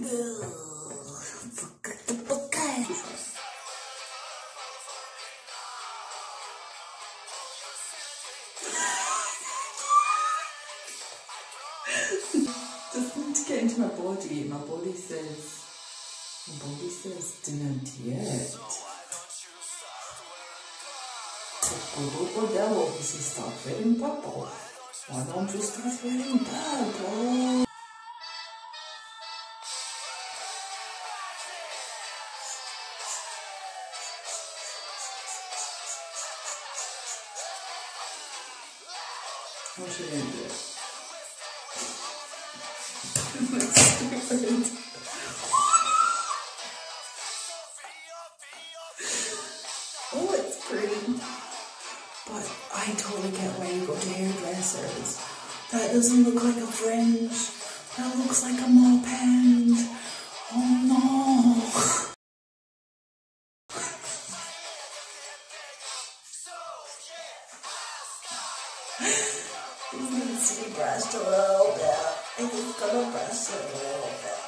Just need to get into my body. My body says, my body says, not yet. Devil, he says, start wearing purple. Why don't you start wearing purple? How should I do. Oh, it's pretty. But I totally get why you go to hairdressers. That doesn't look like a fringe. That looks like a mop hand. This needs to be brushed a little bit. I think gonna brush a little bit.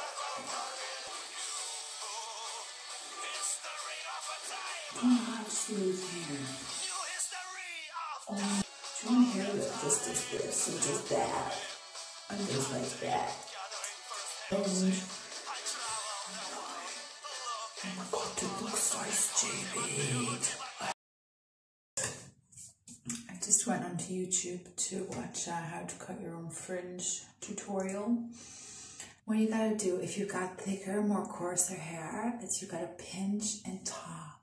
Oh, smooth hair. Oh, want hair that just is this and just that? And just like that. Oh my god, it looks so stupid. I went onto YouTube to watch uh, how to cut your own fringe tutorial. What you gotta do if you got thicker, more coarser hair is you gotta pinch and top,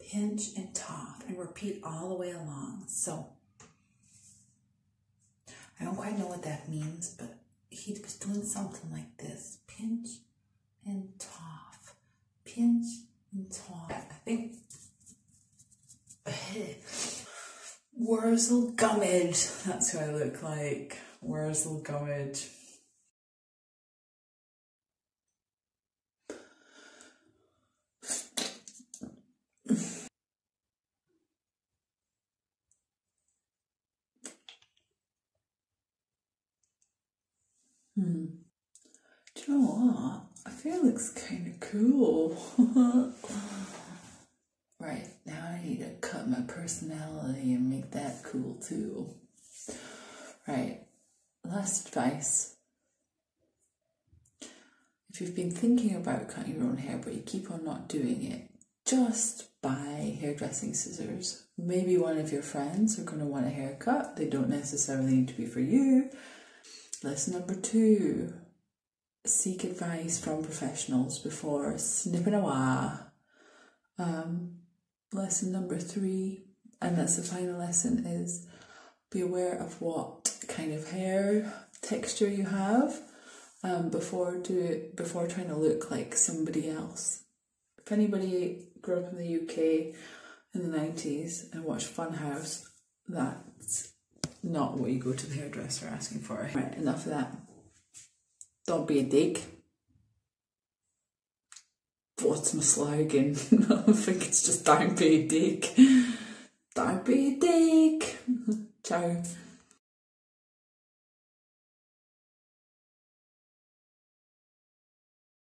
pinch and top, and repeat all the way along. So I don't quite know what that means, but he was doing something like this: pinch and top, pinch and top. I think. Worzel Gummidge. That's who I look like. Worzel Gummidge. Hmm. Do you know what? I feel it looks kind of cool. right, to cut my personality and make that cool too. Right, last advice. If you've been thinking about cutting your own hair but you keep on not doing it, just buy hairdressing scissors. Maybe one of your friends are going to want a haircut. They don't necessarily need to be for you. Lesson number two seek advice from professionals before snipping away. Um, lesson number three, and that's the final lesson, is be aware of what kind of hair texture you have um, before do before trying to look like somebody else. If anybody grew up in the UK in the nineties and watched Funhouse, that's not what you go to the hairdresser asking for. Right, enough of that. Don't be a dick. What's my slogan? I think it's just don't be a dick. Don't be a dick. Ciao.